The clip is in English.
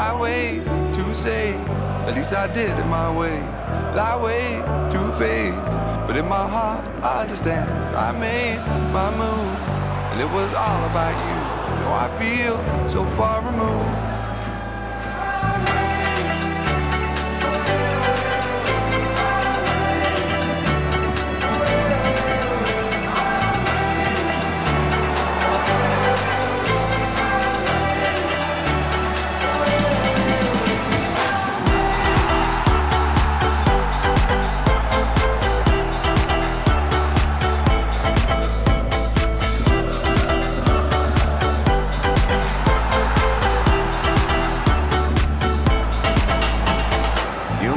why wait to say? At least I did it my way. Lie way too faced, but in my heart I understand. I made my move, and it was all about you. Now I feel so far removed.